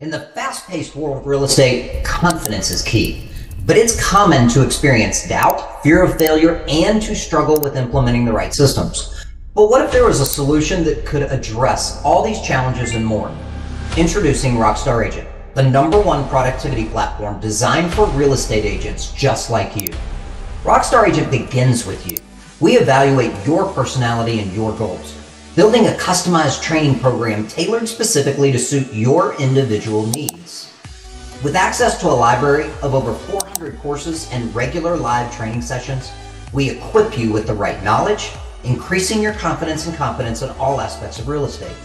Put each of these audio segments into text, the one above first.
In the fast paced world of real estate, confidence is key. But it's common to experience doubt, fear of failure, and to struggle with implementing the right systems. But what if there was a solution that could address all these challenges and more? Introducing Rockstar Agent, the number one productivity platform designed for real estate agents just like you. Rockstar Agent begins with you. We evaluate your personality and your goals building a customized training program tailored specifically to suit your individual needs. With access to a library of over 400 courses and regular live training sessions, we equip you with the right knowledge, increasing your confidence and competence in all aspects of real estate.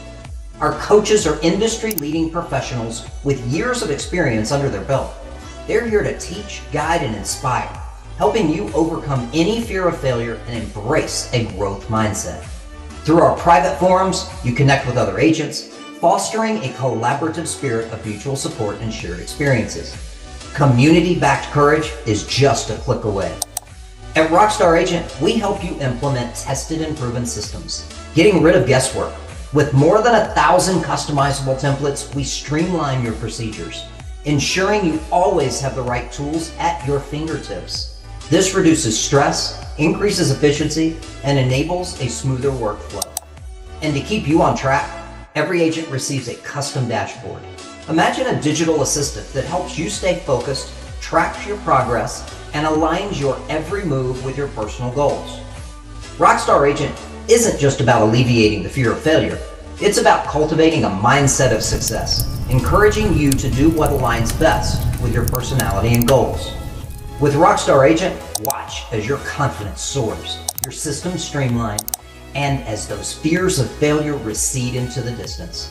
Our coaches are industry leading professionals with years of experience under their belt. They're here to teach, guide, and inspire, helping you overcome any fear of failure and embrace a growth mindset. Through our private forums, you connect with other agents, fostering a collaborative spirit of mutual support and shared experiences. Community-backed courage is just a click away. At Rockstar Agent, we help you implement tested and proven systems, getting rid of guesswork. With more than a thousand customizable templates, we streamline your procedures, ensuring you always have the right tools at your fingertips. This reduces stress, increases efficiency, and enables a smoother workflow. And to keep you on track, every agent receives a custom dashboard. Imagine a digital assistant that helps you stay focused, tracks your progress, and aligns your every move with your personal goals. Rockstar Agent isn't just about alleviating the fear of failure, it's about cultivating a mindset of success, encouraging you to do what aligns best with your personality and goals. With Rockstar Agent, watch as your confidence soars, your system streamlined, and as those fears of failure recede into the distance.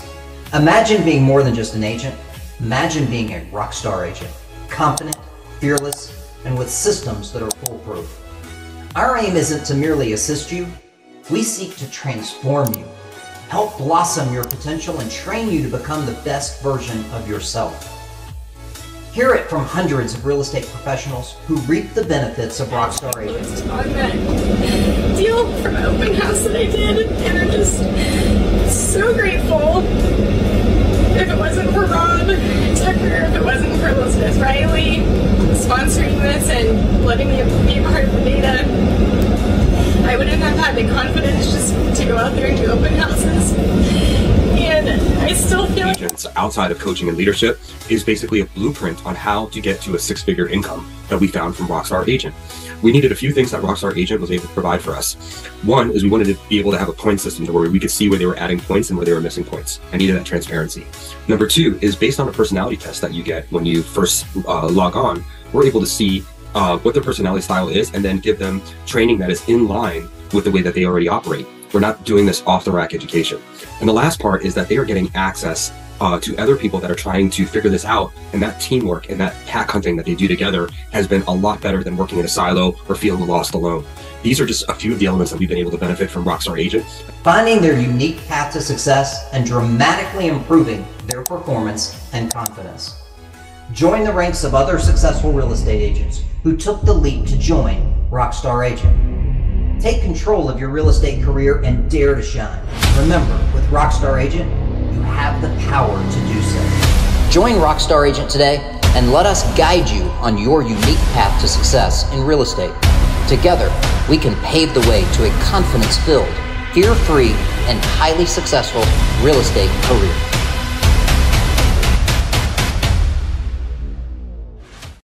Imagine being more than just an agent. Imagine being a rockstar agent, confident, fearless, and with systems that are foolproof. Our aim isn't to merely assist you, we seek to transform you, help blossom your potential, and train you to become the best version of yourself. Hear it from hundreds of real estate professionals who reap the benefits of Rockstar Agents. On that deal from open house that I did, and I'm just so grateful. If it wasn't for Rob Tucker, if it wasn't for Elizabeth Riley sponsoring this and letting me be a part of the data, I wouldn't have had the confidence just to go out there and do open houses. I still feel agents outside of coaching and leadership is basically a blueprint on how to get to a six-figure income that we found from Rockstar Agent. We needed a few things that Rockstar Agent was able to provide for us. One is we wanted to be able to have a point system to where we could see where they were adding points and where they were missing points. I needed that transparency. Number two is based on a personality test that you get when you first uh, log on, we're able to see uh, what their personality style is and then give them training that is in line with the way that they already operate. We're not doing this off the rack education. And the last part is that they are getting access uh, to other people that are trying to figure this out. And that teamwork and that pack hunting that they do together has been a lot better than working in a silo or feeling lost alone. These are just a few of the elements that we've been able to benefit from Rockstar Agent. Finding their unique path to success and dramatically improving their performance and confidence. Join the ranks of other successful real estate agents who took the leap to join Rockstar Agent. Take control of your real estate career and dare to shine. Remember, with Rockstar Agent, you have the power to do so. Join Rockstar Agent today and let us guide you on your unique path to success in real estate. Together, we can pave the way to a confidence filled, fear free, and highly successful real estate career.